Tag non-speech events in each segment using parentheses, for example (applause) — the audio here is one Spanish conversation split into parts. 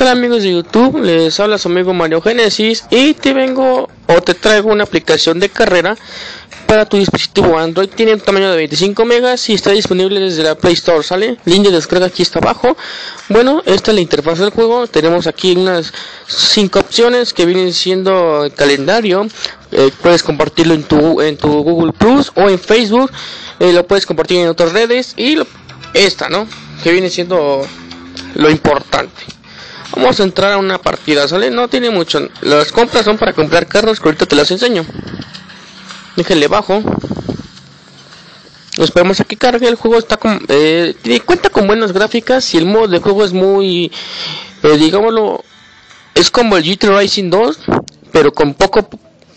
tal amigos de YouTube? Les habla su amigo Mario Genesis y te vengo o te traigo una aplicación de carrera para tu dispositivo Android. Tiene un tamaño de 25 megas y está disponible desde la Play Store, ¿sale? Link de descarga aquí está abajo. Bueno, esta es la interfaz del juego. Tenemos aquí unas 5 opciones que vienen siendo el calendario. Eh, puedes compartirlo en tu, en tu Google Plus o en Facebook. Eh, lo puedes compartir en otras redes y esta, ¿no? Que viene siendo lo importante. Vamos a entrar a una partida, ¿sale? No tiene mucho. Las compras son para comprar carros que ahorita te las enseño. Déjenle bajo. Esperemos a que cargue. El juego está con, eh, cuenta con buenas gráficas y el modo de juego es muy, eh, digámoslo, es como el GT Racing 2, pero con poco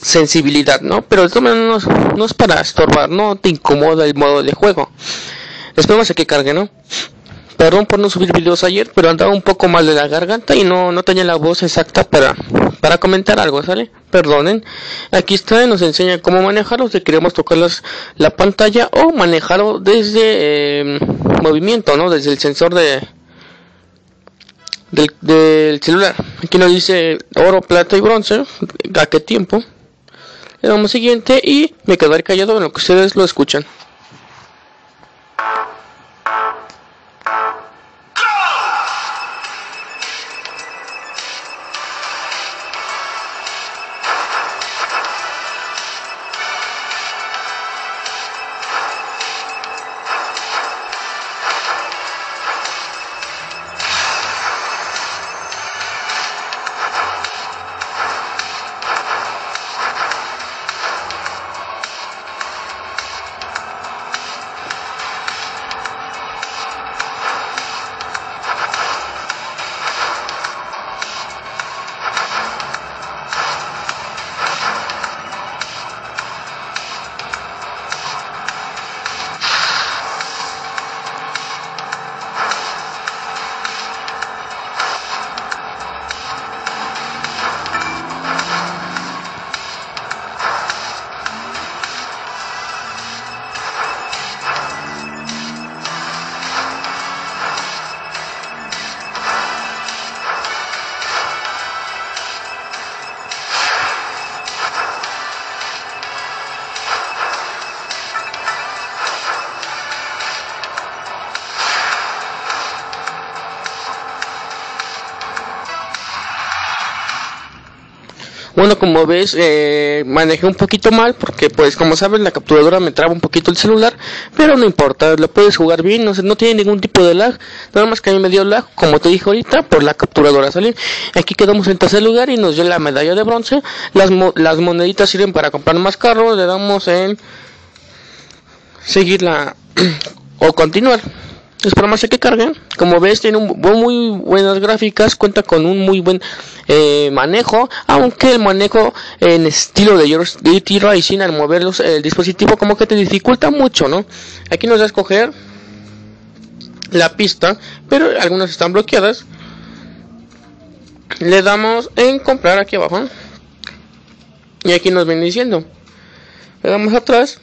sensibilidad, ¿no? Pero de no, no es para estorbar, no te incomoda el modo de juego. Esperemos a que cargue, ¿no? Perdón por no subir videos ayer, pero andaba un poco mal de la garganta y no, no tenía la voz exacta para, para comentar algo, ¿sale? Perdonen. Aquí está, nos enseña cómo manejarlo, si queremos tocar la pantalla o manejarlo desde em, movimiento, ¿no? Desde el sensor de del, del, celular. Aquí nos dice oro, plata y bronce, a qué tiempo. Le damos siguiente y me quedaré callado en lo que ustedes lo escuchan. Bueno, como ves, eh, manejé un poquito mal porque, pues, como sabes, la capturadora me traba un poquito el celular, pero no importa, lo puedes jugar bien, no, no tiene ningún tipo de lag, nada más que a mí me dio lag, como te dije ahorita, por la capturadora, ¿sale? Aquí quedamos en tercer lugar y nos dio la medalla de bronce, las, las moneditas sirven para comprar más carros, le damos en seguirla (clears throat) o continuar. Esperamos que cargue. Como ves, tiene muy buenas gráficas, cuenta con un muy buen eh, manejo, aunque el manejo en estilo de GT Racing al mover el dispositivo como que te dificulta mucho, ¿no? Aquí nos da a escoger la pista, pero algunas están bloqueadas. Le damos en comprar aquí abajo. Y aquí nos viene diciendo. Le damos atrás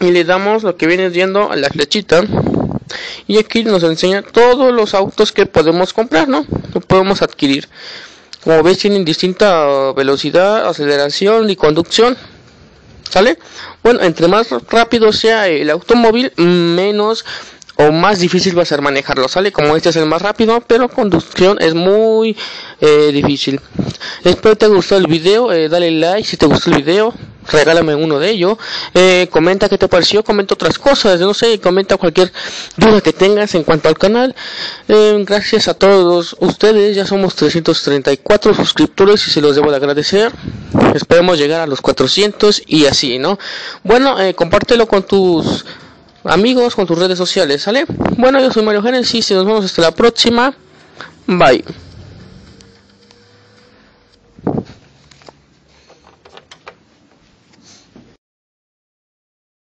y le damos lo que viene siendo a la flechita y aquí nos enseña todos los autos que podemos comprar, ¿no? Lo podemos adquirir. Como ves tienen distinta velocidad, aceleración y conducción. ¿Sale? Bueno, entre más rápido sea el automóvil, menos o más difícil va a ser manejarlo, ¿sale? Como este es el más rápido, pero conducción es muy eh, difícil. Espero te haya gustado el video, eh, dale like si te gustó el video, regálame uno de ellos, eh, comenta qué te pareció, comenta otras cosas, no sé, comenta cualquier duda que tengas en cuanto al canal. gracias a todos ustedes, ya somos 334 suscriptores y se los debo de agradecer. Esperemos llegar a los 400 y así, ¿no? Bueno, compártelo con tus amigos, con tus redes sociales, ¿sale? Bueno, yo soy Mario Genesis y nos vemos hasta la próxima. Bye.